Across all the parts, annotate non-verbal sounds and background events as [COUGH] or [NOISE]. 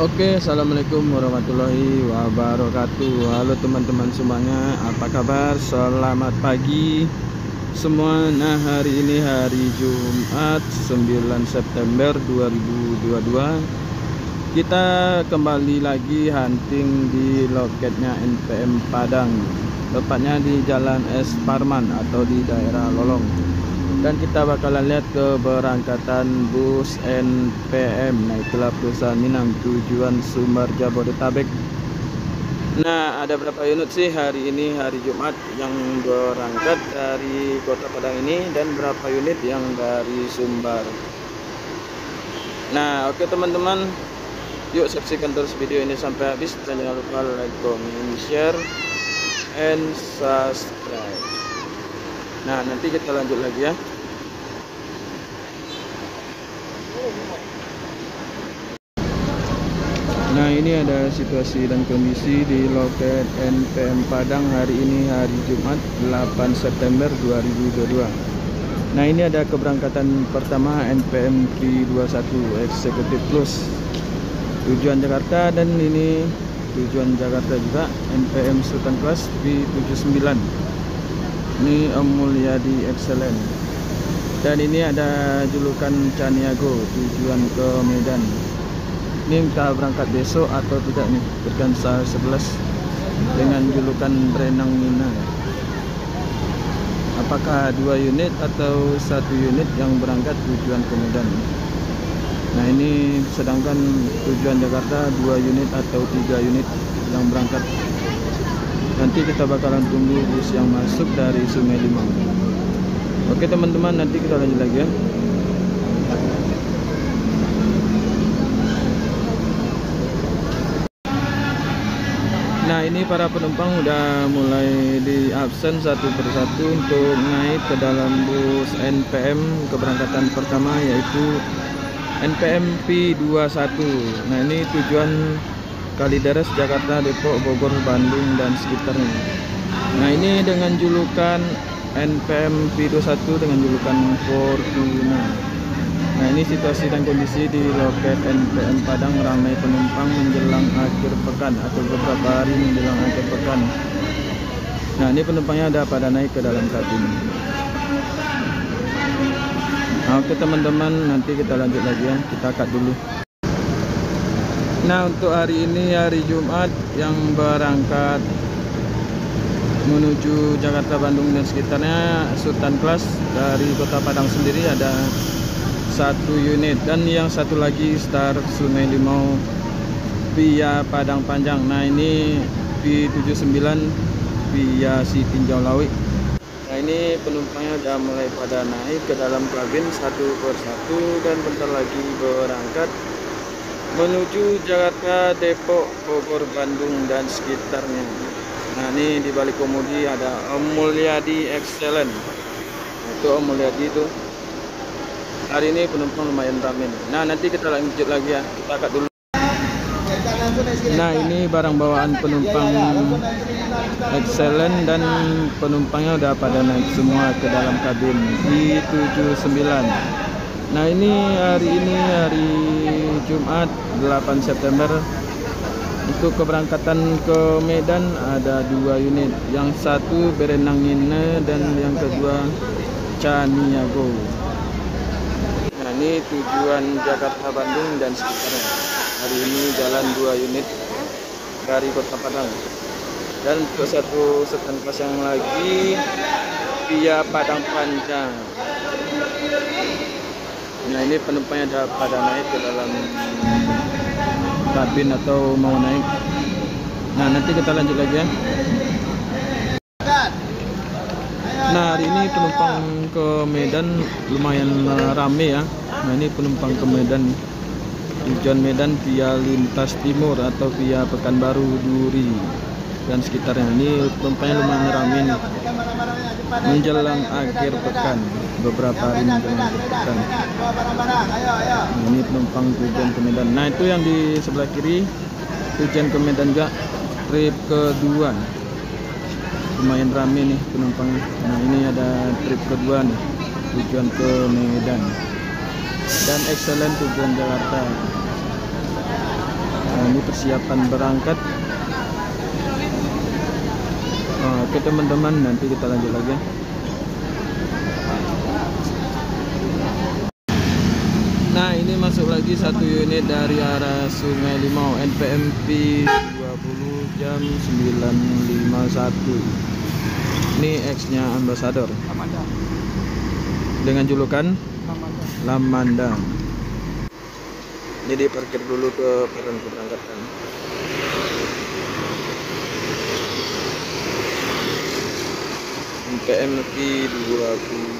Oke, assalamualaikum warahmatullahi wabarakatuh. Halo teman-teman semuanya, apa kabar? Selamat pagi semua. Nah, hari ini hari Jumat 9 September 2022. Kita kembali lagi hunting di loketnya NPM Padang. Tepatnya di Jalan Es Parman atau di daerah Lolong dan kita bakalan lihat keberangkatan bus NPM naik Naiklah Perusahaan Minang tujuan Sumber Jabodetabek. Nah ada berapa unit sih hari ini hari Jumat yang berangkat dari kota Padang ini? Dan berapa unit yang dari Sumbar? Nah oke teman-teman. Yuk saksikan terus video ini sampai habis. Dan jangan lupa like, comment, share, and subscribe Nah nanti kita lanjut lagi ya. Nah ini ada situasi dan kondisi di loket NPM Padang hari ini hari Jumat 8 September 2022 Nah ini ada keberangkatan pertama NPM P21 Executive Plus. Tujuan Jakarta dan ini tujuan Jakarta juga NPM Sultan Plus P79 Ini Om Mulyadi Excellent. Dan ini ada julukan Caniago tujuan ke Medan. Ini kita berangkat besok atau tidak nih? Bergansa 11 dengan julukan Renang Mina. Apakah dua unit atau satu unit yang berangkat tujuan ke Medan? Nah ini sedangkan tujuan Jakarta dua unit atau tiga unit yang berangkat nanti kita bakalan tunggu bus yang masuk dari Sungai Limau. Oke teman-teman nanti kita lanjut lagi ya. Nah ini para penumpang udah mulai di absen satu persatu untuk naik ke dalam bus NPM keberangkatan pertama yaitu NPM P21 Nah ini tujuan Kalideres, Jakarta, Depok, Bogor, Bandung dan sekitarnya Nah ini dengan julukan NPM P21 dengan julukan Fortuna Nah ini situasi dan kondisi di loket NPM Padang ramai penumpang menjelang akhir pekan atau beberapa hari menjelang akhir pekan. Nah ini penumpangnya ada pada naik ke dalam kabin. Nah, oke teman-teman nanti kita lanjut lagi ya kita cut dulu. Nah untuk hari ini hari Jumat yang berangkat menuju Jakarta, Bandung dan sekitarnya Sultan Class dari Kota Padang sendiri ada satu unit. Dan yang satu lagi Star Sungai Limau via Padang Panjang. Nah ini P79 via si Tinjau Lawi. Nah ini penumpangnya udah mulai pada naik ke dalam kabin satu persatu dan bentar lagi berangkat menuju Jakarta Depok Bogor Bandung dan sekitarnya. Nah ini di balik komodi ada Om Mulyadi Excellent. Itu Om Mulyadi itu. Hari ini penumpang lumayan ramai nah nanti kita lanjut lagi ya. Kita angkat dulu. Nah ini barang bawaan penumpang excellent dan penumpangnya udah pada naik semua ke dalam kabin. Di 79 nah ini hari ini hari Jumat 8 September. Untuk keberangkatan ke Medan ada dua unit. Yang satu Berenangina dan yang kedua Caniago. Ini tujuan Jakarta Bandung dan sekitarnya. Hari ini jalan dua unit dari kota Padang. Dan untuk satu setan yang lagi via Padang Panjang nah ini penumpangnya ada pada naik ke dalam kabin atau mau naik. Nah nanti kita lanjut lagi ya. Nah hari ini penumpang ke Medan lumayan rame ya. Nah ini penumpang ke Medan tujuan Medan via lintas timur atau via Pekanbaru Duri dan sekitarnya. Ini penumpangnya lumayan ramai nih menjelang akhir pekan beberapa hari menjelang pekan. Ini penumpang tujuan ke Medan. Nah itu yang di sebelah kiri. Tujuan ke Medan juga. Trip kedua. Lumayan ramai nih penumpangnya nah ini ada trip kedua nih. Tujuan ke Medan. Dan excellent tujuan Jakarta. Nah, ini persiapan berangkat oke teman-teman nanti kita lanjut lagi. Nah ini masuk lagi satu unit dari arah Sungai Limau NPMP 20 jam 951 Ini X nya Ambassador Dengan julukan? Lamanda Jadi parkir dulu ke peron keberangkatan NPMP 20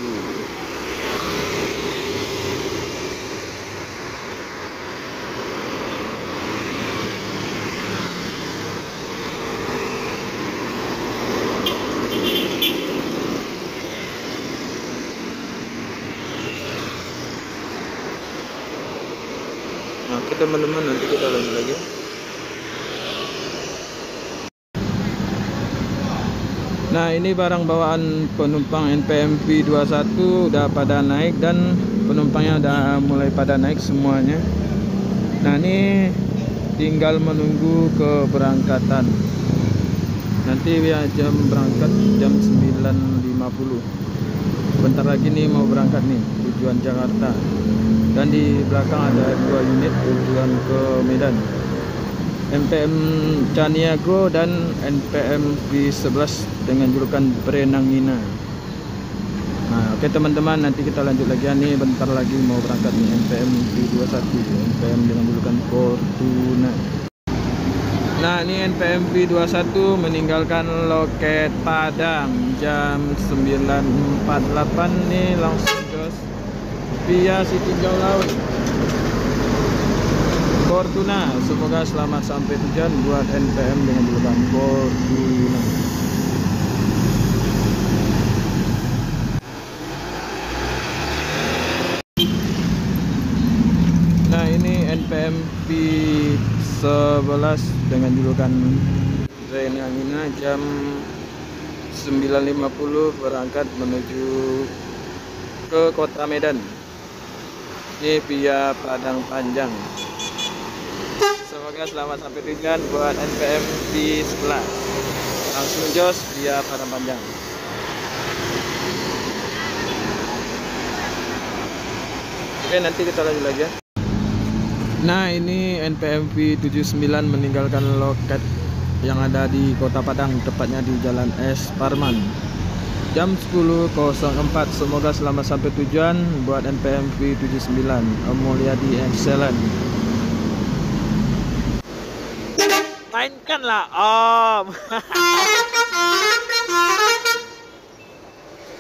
Nah, teman-teman nanti kita lanjut lagi. Nah, ini barang bawaan penumpang NPMP 21 udah pada naik dan penumpangnya udah mulai pada naik semuanya. Nah, ini tinggal menunggu keberangkatan. Nanti ya jam berangkat jam 9.50. Bentar lagi nih mau berangkat nih tujuan Jakarta dan di belakang ada dua unit tujuan ke Medan NPM Caniago dan NPM V11 dengan julukan Berenangina. Nah oke teman-teman nanti kita lanjut lagi. Ya nih bentar lagi mau berangkat nih NPM V21 NPM dengan julukan Fortuna. Nah ini NPM V21 meninggalkan loket Padang. Jam 9.48 nih langsung jos via si tinjau laut Fortuna semoga selamat sampai tujuan buat NPM dengan julukan Fortuna. Nah ini NPM V11 dengan julukan Renangina jam 9.50 berangkat menuju ke kota Medan. Ini via Padang Panjang semoga selamat sampai tujuan buat NPM di sebelah. Langsung jos via Padang Panjang. Oke nanti kita lanjut lagi ya. Nah ini NPMV 79 meninggalkan loket yang ada di kota Padang tepatnya di Jalan S. Parman. Jam 10.04 semoga selamat sampai tujuan buat NPMV 79 Mulyadi Excellent mainkanlah om. [LAUGHS]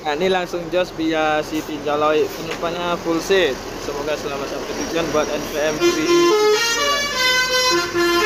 Nah ini langsung jos via City Jaloi penumpangnya full seat. Semoga selamat sampai tujuan buat NPMV 79